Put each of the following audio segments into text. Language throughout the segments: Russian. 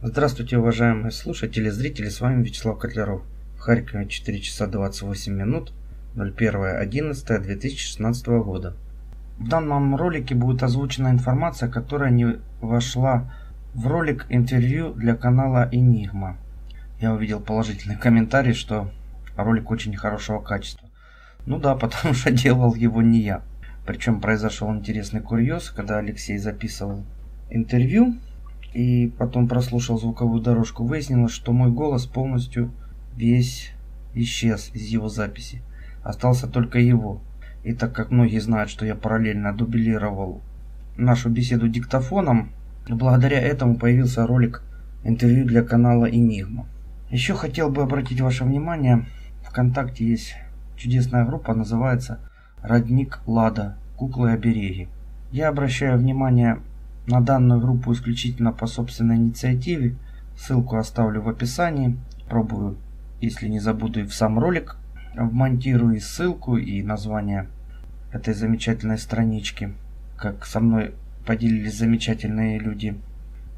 Здравствуйте, уважаемые слушатели, зрители, с вами Вячеслав Котляров. В Харькове 4 часа 28 минут, 01.11.2016 года. В данном ролике будет озвучена информация, которая не вошла в ролик интервью для канала Enigma. Я увидел положительный комментарий, что ролик очень хорошего качества. Ну да, потому что делал его не я. Причем произошел интересный курьез, когда Алексей записывал интервью и потом прослушал звуковую дорожку, выяснилось, что мой голос полностью весь исчез из его записи. Остался только его. И так как многие знают, что я параллельно дублировал нашу беседу диктофоном, благодаря этому появился ролик интервью для канала Enigma. Еще хотел бы обратить ваше внимание, ВКонтакте есть чудесная группа, называется «Родник Лада. Куклы обереги». Я обращаю внимание на данную группу исключительно по собственной инициативе. Ссылку оставлю в описании. Пробую, если не забуду, и в сам ролик вмонтирую и ссылку, и название этой замечательной странички. Как со мной поделились замечательные люди,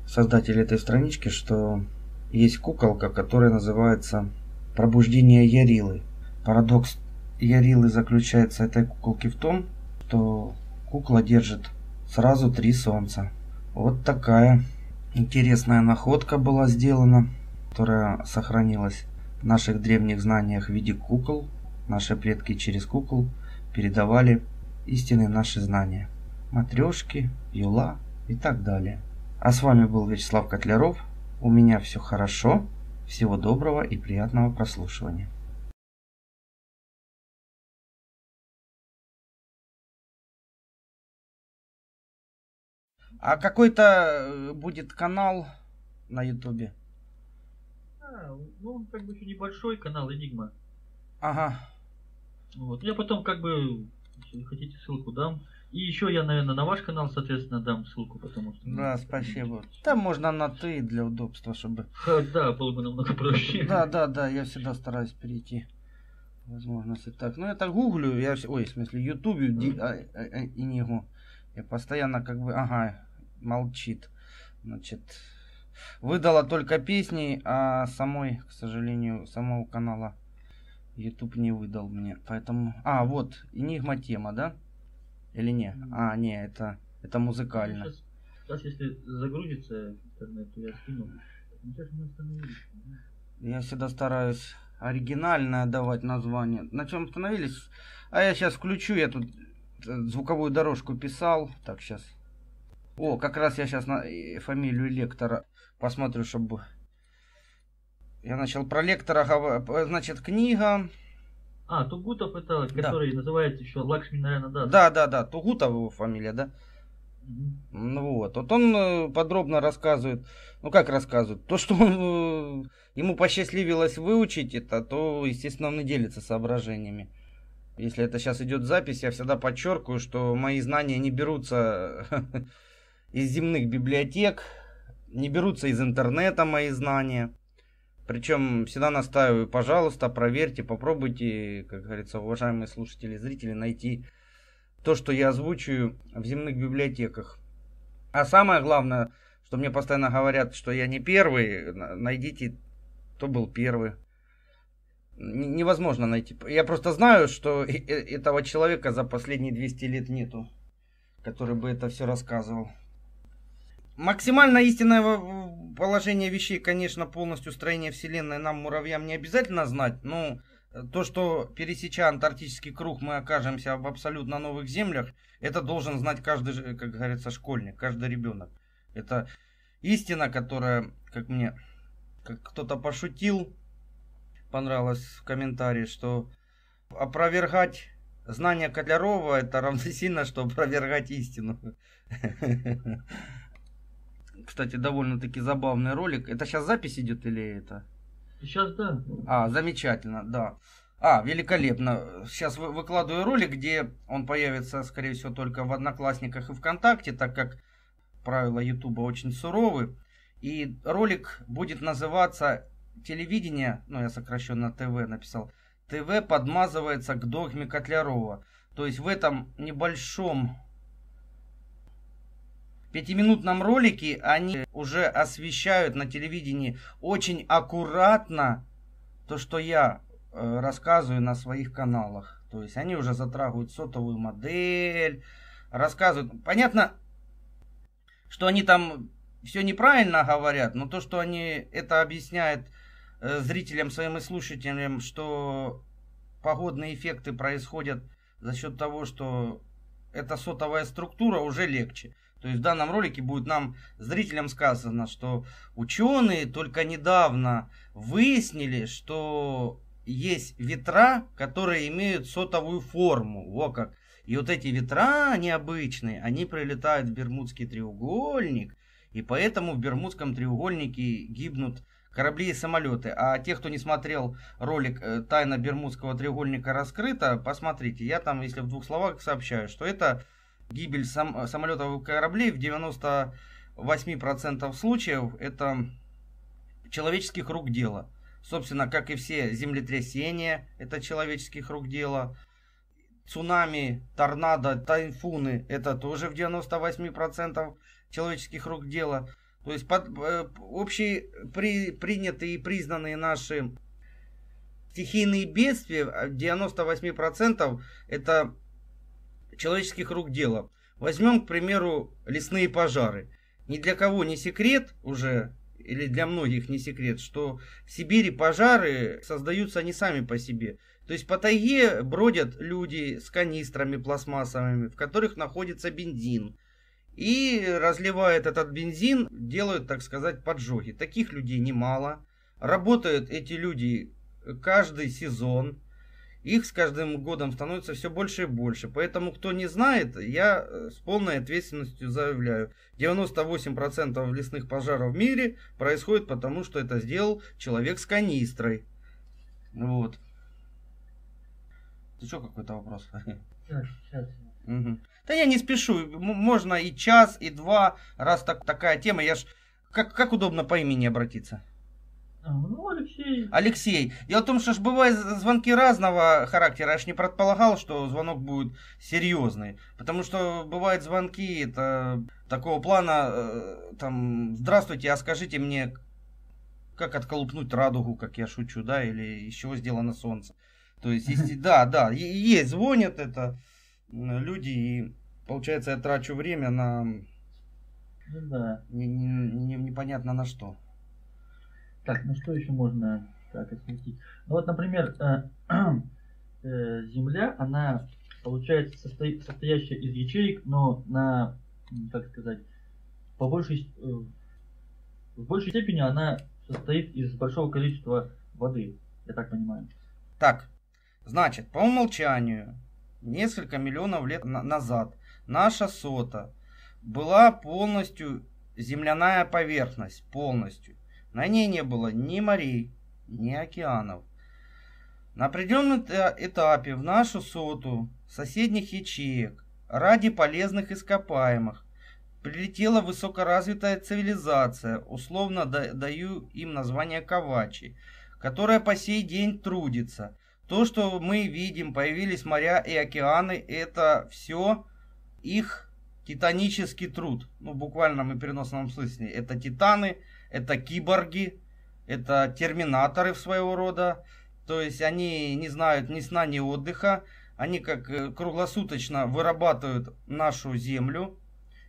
создатели этой странички, что есть куколка, которая называется «Пробуждение Ярилы». Парадокс Ярилы заключается этой куколки в том, что кукла держит сразу три солнца. Вот такая интересная находка была сделана, которая сохранилась в наших древних знаниях в виде кукол. Наши предки через кукол передавали истинные наши знания. Матрешки, юла и так далее. А с вами был Вячеслав Котляров. У меня все хорошо. Всего доброго и приятного прослушивания. А какой-то э, будет канал на Ютубе? А, ну, как бы еще небольшой канал Enigma. Ага. Вот. Я потом как бы, если хотите, ссылку дам. И еще я, наверное, на ваш канал, соответственно, дам ссылку, потому что... Да, спасибо. Там можно на ты для удобства, чтобы... Ха, да, было бы намного проще. Да, да, да, я всегда стараюсь перейти. Возможности так. Ну, это гуглю, я... Ой, в смысле, ютубе ди... а, а, а, и не Я постоянно как бы... Ага, молчит. Значит, выдала только песни, а самой, к сожалению, самого канала YouTube не выдал мне. Поэтому... А, вот, Enigma тема, да? Или не? А, не, это, это музыкально. Сейчас, сейчас, если загрузится интернет, то я скину. Я всегда стараюсь оригинальное давать название. На чем остановились? А я сейчас включу, я тут э, звуковую дорожку писал. Так, сейчас. О, как раз я сейчас на фамилию лектора посмотрю, чтобы... Я начал про лектора, значит, книга. А, Тугутов это, который да. называется еще Лакшми, наверное, да? Да, да, да, Тугутов его фамилия, да? Ну вот, вот он э, подробно рассказывает, ну как рассказывает, то, что он, э, ему посчастливилось выучить это, то, естественно, он и делится соображениями. Если это сейчас идет запись, я всегда подчеркиваю, что мои знания не берутся из земных библиотек, не берутся из интернета мои знания. Причем всегда настаиваю, пожалуйста, проверьте, попробуйте, как говорится, уважаемые слушатели и зрители, найти то, что я озвучиваю в земных библиотеках. А самое главное, что мне постоянно говорят, что я не первый, найдите, кто был первый. Невозможно найти. Я просто знаю, что этого человека за последние 200 лет нету, который бы это все рассказывал. Максимально истинное положение вещей, конечно, полностью строение Вселенной нам, муравьям, не обязательно знать. Но э, то, что пересеча антарктический круг, мы окажемся в абсолютно новых землях, это должен знать каждый, как говорится, школьник, каждый ребенок. Это истина, которая, как мне, как кто-то пошутил, понравилось в комментарии, что опровергать знания Котлярова это равносильно, что опровергать истину. Кстати, довольно-таки забавный ролик. Это сейчас запись идет или это? Сейчас да. А, замечательно, да. А, великолепно. Сейчас выкладываю ролик, где он появится, скорее всего, только в Одноклассниках и ВКонтакте, так как правила Ютуба очень суровы. И ролик будет называться «Телевидение», ну, я сокращенно ТВ написал, ТВ подмазывается к догме Котлярова. То есть в этом небольшом пятиминутном ролике они уже освещают на телевидении очень аккуратно то, что я э, рассказываю на своих каналах. То есть они уже затрагивают сотовую модель, рассказывают. Понятно, что они там все неправильно говорят, но то, что они это объясняют э, зрителям своим и слушателям, что погодные эффекты происходят за счет того, что эта сотовая структура уже легче. То есть в данном ролике будет нам, зрителям сказано, что ученые только недавно выяснили, что есть ветра, которые имеют сотовую форму. Во как. И вот эти ветра необычные, они прилетают в Бермудский треугольник, и поэтому в Бермудском треугольнике гибнут корабли и самолеты. А те, кто не смотрел ролик э, «Тайна Бермудского треугольника раскрыта», посмотрите. Я там, если в двух словах сообщаю, что это гибель сам, самолетов и кораблей в 98% случаев это человеческих рук дело. Собственно, как и все землетрясения, это человеческих рук дело. Цунами, торнадо, тайфуны, это тоже в 98% человеческих рук дело. То есть под, э, общие при, принятые и признанные наши стихийные бедствия, 98% это человеческих рук дело. Возьмем, к примеру, лесные пожары. Ни для кого не секрет уже, или для многих не секрет, что в Сибири пожары создаются не сами по себе. То есть по тайге бродят люди с канистрами пластмассовыми, в которых находится бензин. И разливают этот бензин, делают, так сказать, поджоги. Таких людей немало. Работают эти люди каждый сезон. Их с каждым годом становится все больше и больше. Поэтому, кто не знает, я э, с полной ответственностью заявляю. 98% лесных пожаров в мире происходит потому, что это сделал человек с канистрой. Вот. Ты что, какой-то вопрос? Сейчас, сейчас. Угу. Да я не спешу. Можно и час, и два, раз так, такая тема. Я ж... Как, как удобно по имени обратиться? А, ну, Алексей. Дело в том, что ж бывают звонки разного характера. Я ж не предполагал, что звонок будет серьезный. Потому что бывают звонки это такого плана, э, там, здравствуйте, а скажите мне, как отколупнуть радугу, как я шучу, да, или из чего сделано солнце. То есть, если, да, да, есть, звонят это люди, и получается, я трачу время на Ну да. не- не- не- непонятно на что. Так, ну что еще можно так осветить? Ну вот, например, э, э, Земля, она получается состоит, состоящая из ячеек, но на, как сказать, по большей, э, в большей степени она состоит из большого количества воды, я так понимаю. Так, значит, по умолчанию, несколько миллионов лет на- назад наша сота была полностью земляная поверхность, полностью. На ней не было ни морей, ни океанов. На определенном эта- этапе в нашу соту соседних ячеек ради полезных ископаемых прилетела высокоразвитая цивилизация, условно да- даю им название Кавачи, которая по сей день трудится. То, что мы видим, появились моря и океаны, это все их титанический труд. Ну, в буквальном и переносном смысле. Это титаны, это киборги, это терминаторы своего рода. То есть они не знают ни сна, ни отдыха. Они как э, круглосуточно вырабатывают нашу землю.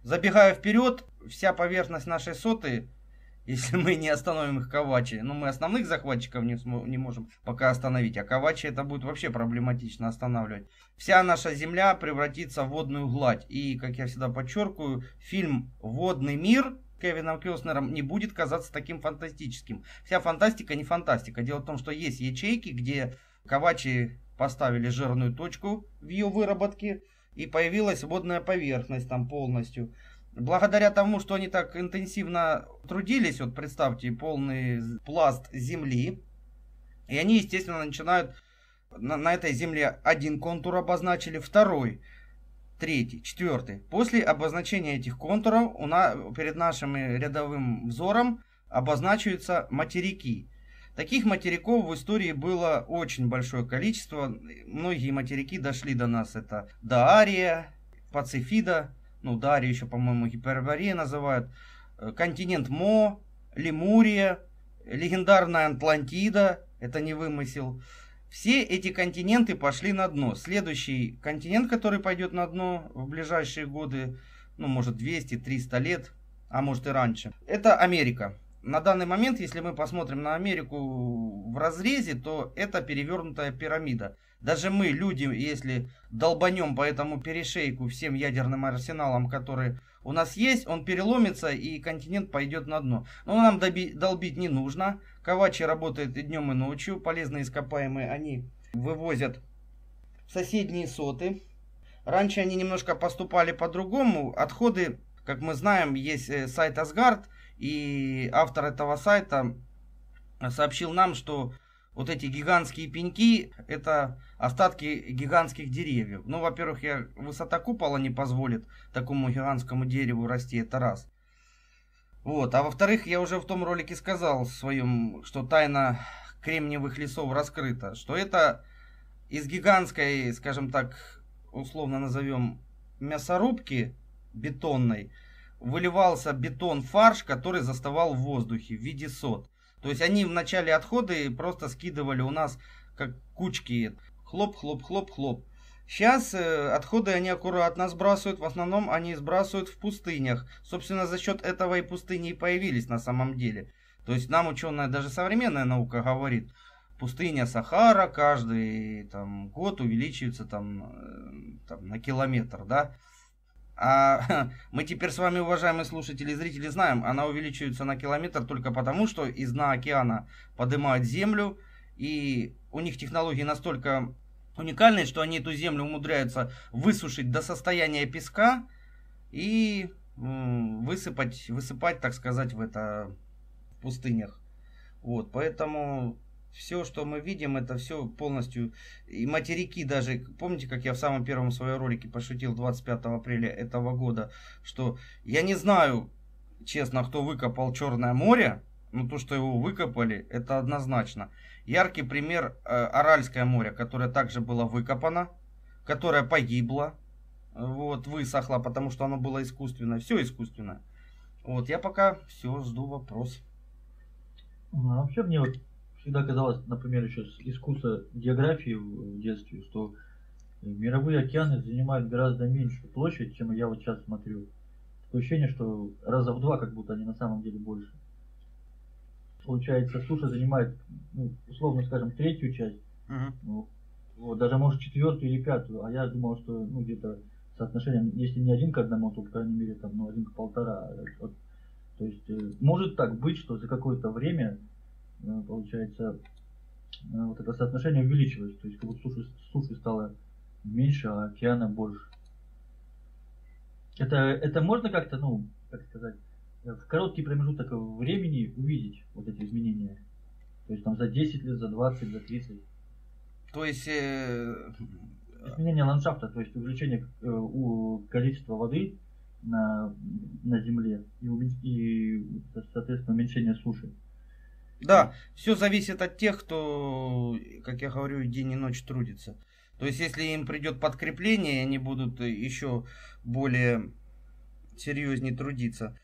Забегая вперед, вся поверхность нашей соты, если мы не остановим их Кавачи, ну мы основных захватчиков не, не можем пока остановить, а Кавачи это будет вообще проблематично останавливать. Вся наша земля превратится в водную гладь. И, как я всегда подчеркиваю, фильм «Водный мир» Кевином Кёснером не будет казаться таким фантастическим. Вся фантастика не фантастика. Дело в том, что есть ячейки, где Кавачи поставили жирную точку в ее выработке, и появилась водная поверхность там полностью. Благодаря тому, что они так интенсивно трудились, вот представьте, полный пласт земли, и они, естественно, начинают на, на этой земле один контур обозначили, второй, третий, четвертый. После обозначения этих контуров у на, перед нашим рядовым взором обозначиваются материки. Таких материков в истории было очень большое количество. Многие материки дошли до нас. Это Даария, Пацифида, ну, Дарью еще, по-моему, Гиперборея называют, э, континент Мо, Лемурия, легендарная Атлантида, это не вымысел. Все эти континенты пошли на дно. Следующий континент, который пойдет на дно в ближайшие годы, ну, может, 200-300 лет, а может и раньше, это Америка. На данный момент, если мы посмотрим на Америку в разрезе, то это перевернутая пирамида. Даже мы, люди, если долбанем по этому перешейку всем ядерным арсеналам, которые у нас есть, он переломится и континент пойдет на дно. Но нам доби- долбить не нужно. Ковачи работают и днем, и ночью. Полезные ископаемые они вывозят в соседние соты. Раньше они немножко поступали по-другому. Отходы, как мы знаем, есть э, сайт Асгард. И автор этого сайта сообщил нам, что вот эти гигантские пеньки, это остатки гигантских деревьев. Ну, во-первых, я, высота купола не позволит такому гигантскому дереву расти, это раз. Вот, а во-вторых, я уже в том ролике сказал своем, что тайна кремниевых лесов раскрыта, что это из гигантской, скажем так, условно назовем, мясорубки бетонной, выливался бетон-фарш, который заставал в воздухе в виде сот. То есть они в начале отходы просто скидывали у нас как кучки. Хлоп, хлоп, хлоп, хлоп. Сейчас э, отходы они аккуратно сбрасывают, в основном они сбрасывают в пустынях. Собственно, за счет этого и пустыни и появились на самом деле. То есть нам ученая, даже современная наука говорит, пустыня Сахара каждый там, год увеличивается там, э, там, на километр, да. А мы теперь с вами, уважаемые слушатели и зрители, знаем, она увеличивается на километр только потому, что из дна океана поднимают землю, и у них технологии настолько уникальные, что они эту землю умудряются высушить до состояния песка и высыпать, высыпать, так сказать, в это в пустынях. Вот, поэтому все, что мы видим, это все полностью, и материки даже, помните, как я в самом первом своем ролике пошутил 25 апреля этого года, что я не знаю, честно, кто выкопал Черное море, но то, что его выкопали, это однозначно. Яркий пример э, Аральское море, которое также было выкопано, которое погибло, вот, высохло, потому что оно было искусственное, все искусственное. Вот, я пока все жду вопрос. Ну, а вообще мне вот всегда казалось, например, еще из курса географии в детстве, что мировые океаны занимают гораздо меньшую площадь, чем я вот сейчас смотрю. Такое ощущение, что раза в два, как будто они на самом деле больше. Получается, суша занимает, ну, условно скажем, третью часть, uh-huh. ну, вот, даже может четвертую или пятую, а я думал, что ну где-то соотношение, если не один к одному, то, по крайней мере, там, ну, один к полтора. Вот. То есть, э, может так быть, что за какое-то время получается, э, вот это соотношение увеличилось. То есть как будто суши, суши стало меньше, а океана больше. Это, это можно как-то, ну, как сказать, в короткий промежуток времени увидеть вот эти изменения? То есть там за 10 лет, за 20, за 30? То есть... Э... Изменение ландшафта, то есть увеличение э, у количества воды на, на Земле и, и, соответственно, уменьшение суши. Да, все зависит от тех, кто, как я говорю, день и ночь трудится. То есть, если им придет подкрепление, они будут еще более серьезнее трудиться.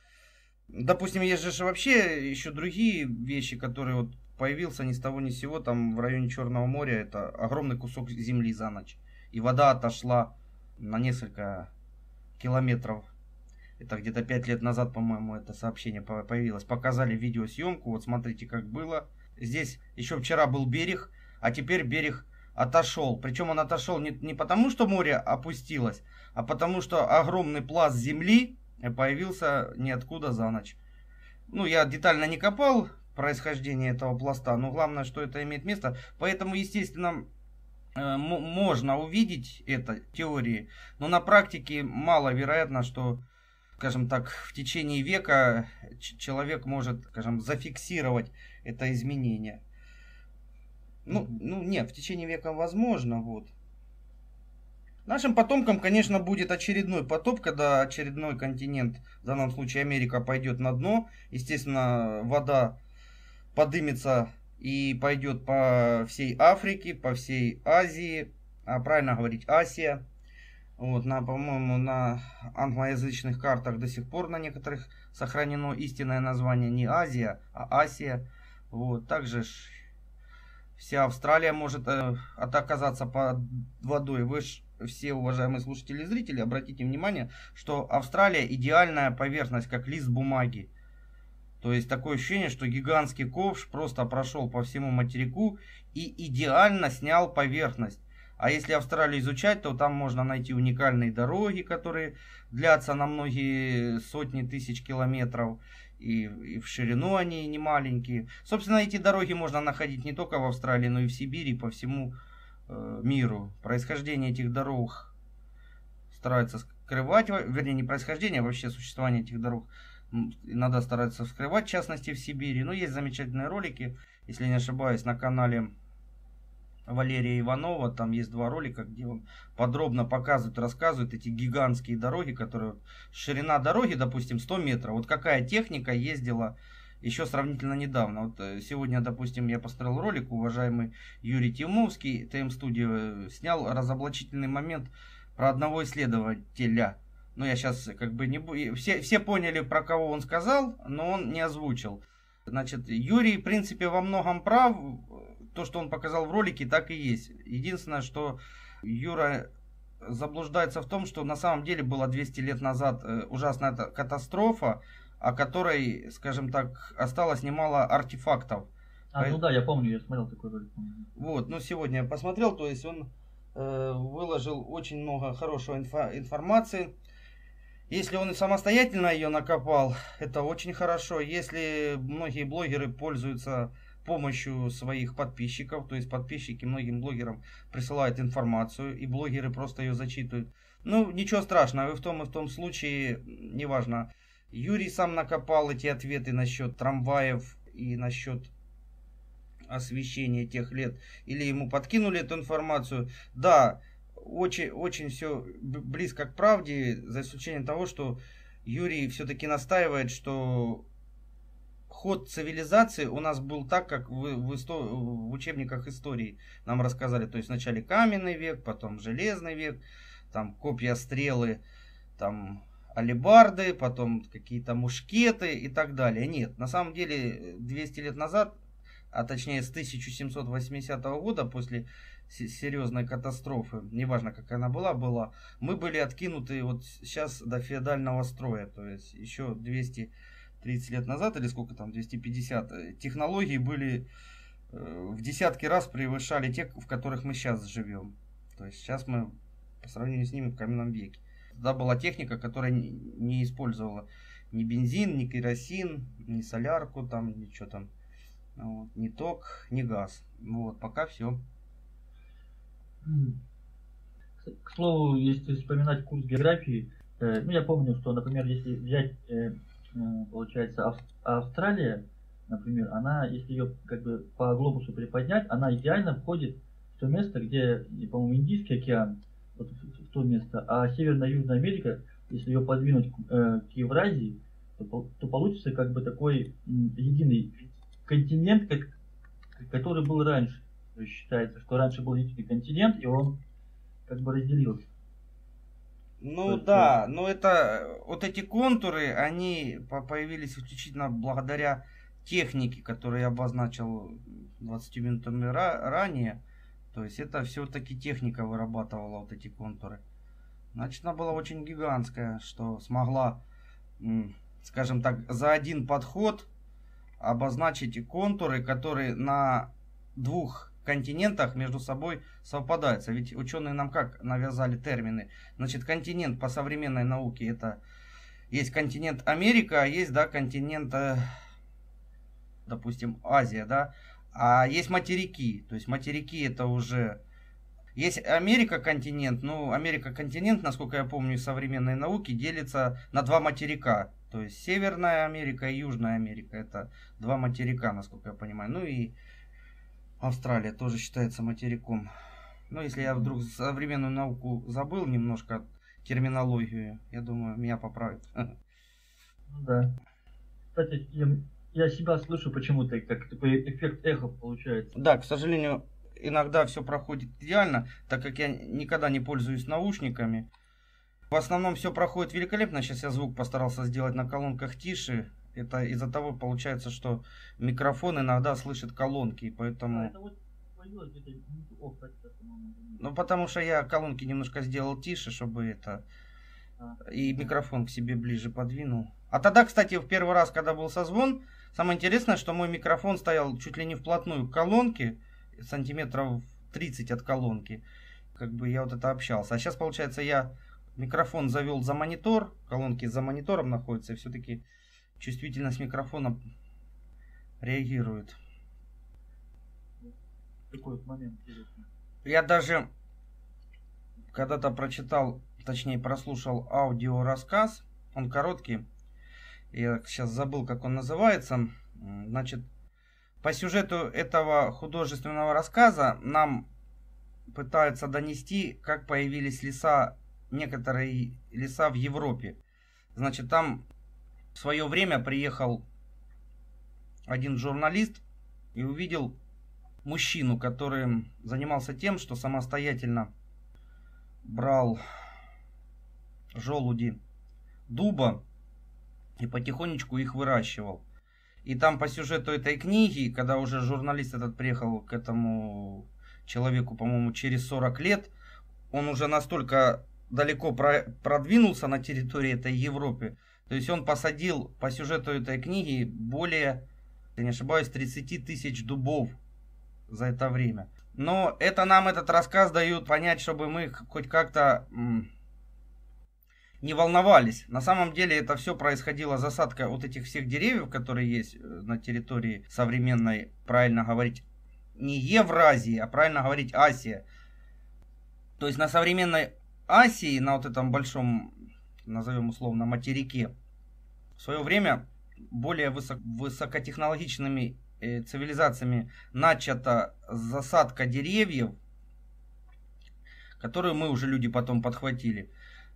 Допустим, есть же вообще еще другие вещи, которые вот появился ни с того ни с сего, там в районе Черного моря, это огромный кусок земли за ночь. И вода отошла на несколько километров это где-то 5 лет назад, по-моему, это сообщение появилось. Показали видеосъемку, вот смотрите, как было. Здесь еще вчера был берег, а теперь берег отошел. Причем он отошел не, не потому, что море опустилось, а потому, что огромный пласт земли появился ниоткуда за ночь. Ну, я детально не копал происхождение этого пласта, но главное, что это имеет место. Поэтому, естественно, э, можно увидеть это в теории, но на практике маловероятно, что скажем так, в течение века человек может, скажем, зафиксировать это изменение. Ну, ну нет, в течение века возможно, вот. Нашим потомкам, конечно, будет очередной потоп, когда очередной континент, в данном случае Америка, пойдет на дно. Естественно, вода подымется и пойдет по всей Африке, по всей Азии, а правильно говорить Асия. Вот, на, по-моему, на англоязычных картах до сих пор на некоторых сохранено истинное название не Азия, а Асия. Вот, также вся Австралия может э, оказаться под водой. Вы ж все, уважаемые слушатели и зрители, обратите внимание, что Австралия идеальная поверхность, как лист бумаги. То есть такое ощущение, что гигантский ковш просто прошел по всему материку и идеально снял поверхность. А если Австралию изучать, то там можно найти уникальные дороги, которые длятся на многие сотни тысяч километров. И, и в ширину они не маленькие. Собственно, эти дороги можно находить не только в Австралии, но и в Сибири, по всему э, миру. Происхождение этих дорог стараются скрывать, вернее, не происхождение, а вообще существование этих дорог иногда стараются скрывать, в частности, в Сибири. Но есть замечательные ролики, если не ошибаюсь, на канале Валерия Иванова. Там есть два ролика, где он подробно показывает, рассказывает эти гигантские дороги, которые... Ширина дороги, допустим, 100 метров. Вот какая техника ездила еще сравнительно недавно. Вот э, сегодня, допустим, я построил ролик, уважаемый Юрий Тимовский, ТМ Студио, э, снял разоблачительный момент про одного исследователя. Но я сейчас как бы не буду... Все, все поняли, про кого он сказал, но он не озвучил. Значит, Юрий, в принципе, во многом прав то, что он показал в ролике, так и есть. Единственное, что Юра заблуждается в том, что на самом деле было 200 лет назад э, ужасная катастрофа, о которой, скажем так, осталось немало артефактов. А, ну да, я помню, я смотрел такой ролик. Вот, ну сегодня я посмотрел, то есть он э, выложил очень много хорошей инфо информации. Если он самостоятельно ее накопал, это очень хорошо. Если многие блогеры пользуются помощью своих подписчиков. То есть подписчики многим блогерам присылают информацию, и блогеры просто ее зачитывают. Ну, ничего страшного, и в том и в том случае, неважно. Юрий сам накопал эти ответы насчет трамваев и насчет освещения тех лет. Или ему подкинули эту информацию. Да, очень, очень все близко к правде, за исключением того, что Юрий все-таки настаивает, что ход цивилизации у нас был так, как в, в, исто... в учебниках истории нам рассказали. То есть вначале каменный век, потом железный век, там копья, стрелы, там алибарды, потом какие-то мушкеты и так далее. Нет, на самом деле 200 лет назад, а точнее с 1780 года, после серьезной катастрофы, неважно как она была, была, мы были откинуты вот сейчас до феодального строя, то есть еще 200 30 лет назад, или сколько там, 250, э, технологии были э, в десятки раз превышали те, в которых мы сейчас живем. То есть сейчас мы по сравнению с ними в каменном веке. Тогда была техника, которая не использовала ни бензин, ни керосин, ни солярку, там, ничего там, вот, ни ток, ни газ. Вот, пока все. К слову, если вспоминать курс географии, э, ну я помню, что, например, если взять получается, Австралия, например, она, если ее как бы по глобусу приподнять, она идеально входит в то место, где, по-моему, Индийский океан, вот в то место, а Северная Южная Америка, если ее подвинуть э, к Евразии, то, то получится как бы такой единый континент, как, который был раньше. То есть считается, что раньше был единый континент, и он как бы разделился. Ну есть, да, но это вот эти контуры, они появились исключительно благодаря технике, которую я обозначил 20 минутами ранее. То есть это все-таки техника вырабатывала вот эти контуры. Значит, она была очень гигантская, что смогла, скажем так, за один подход обозначить контуры, которые на двух континентах между собой совпадаются. Ведь ученые нам как навязали термины? Значит, континент по современной науке это есть континент Америка, а есть, да, континент, э, допустим, Азия, да, а есть материки. То есть материки это уже... Есть Америка континент, ну, Америка континент, насколько я помню, из современной науки делится на два материка. То есть Северная Америка и Южная Америка. Это два материка, насколько я понимаю. Ну и Австралия тоже считается материком. Но если я вдруг современную науку забыл немножко терминологию, я думаю, меня поправят. Ну да. Кстати, я, я себя слышу почему-то, как такой эффект эхо получается. Да, к сожалению, иногда все проходит идеально, так как я никогда не пользуюсь наушниками. В основном все проходит великолепно. Сейчас я звук постарался сделать на колонках тише. Это из-за того получается, что микрофон иногда слышит колонки, и поэтому... А. Ну, потому что я колонки немножко сделал тише, чтобы это... А. И микрофон к себе ближе подвинул. А тогда, кстати, в первый раз, когда был созвон, самое интересное, что мой микрофон стоял чуть ли не вплотную к колонке, сантиметров 30 от колонки. Как бы я вот это общался. А сейчас, получается, я микрофон завел за монитор, колонки за монитором находятся, и все-таки чувствительность микрофона реагирует. Такой момент. Я даже когда-то прочитал, точнее прослушал аудиорассказ, он короткий, я сейчас забыл, как он называется. Значит, по сюжету этого художественного рассказа нам пытаются донести, как появились леса, некоторые леса в Европе. Значит, там в свое время приехал один журналист и увидел мужчину, который занимался тем, что самостоятельно брал желуди дуба и потихонечку их выращивал. И там по сюжету этой книги, когда уже журналист этот приехал к этому человеку, по-моему, через 40 лет, он уже настолько далеко про- продвинулся на территории этой Европы. То есть он посадил по сюжету этой книги более, если не ошибаюсь, 30 тысяч дубов за это время. Но это нам этот рассказ дает понять, чтобы мы хоть как-то не волновались. На самом деле это все происходило засадка вот этих всех деревьев, которые есть э, на территории современной, правильно говорить, не Евразии, а правильно говорить Асия. То есть на современной Асии, на вот этом большом, назовем условно, материке, в свое время более высок- высокотехнологичными э, цивилизациями начата засадка деревьев, которую мы уже люди потом подхватили.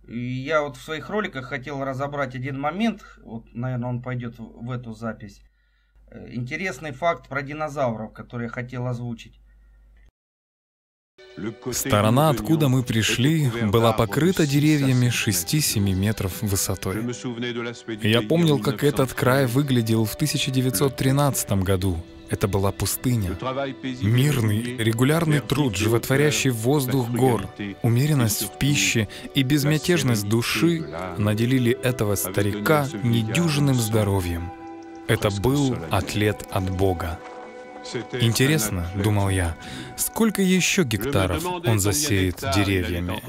И я вот в своих роликах хотел разобрать один момент, вот, наверное, он пойдет в в эту запись. Э, Интересный факт про динозавров, который я хотел озвучить. Сторона, откуда мы пришли, была покрыта деревьями 6-7 метров высотой. Я помнил, как этот край выглядел в 1913 году. Это была пустыня. Мирный, регулярный труд, животворящий воздух гор, умеренность в пище и безмятежность души наделили этого старика недюжинным здоровьем. Это был атлет от Бога. Интересно, думал я, сколько еще гектаров он засеет деревьями?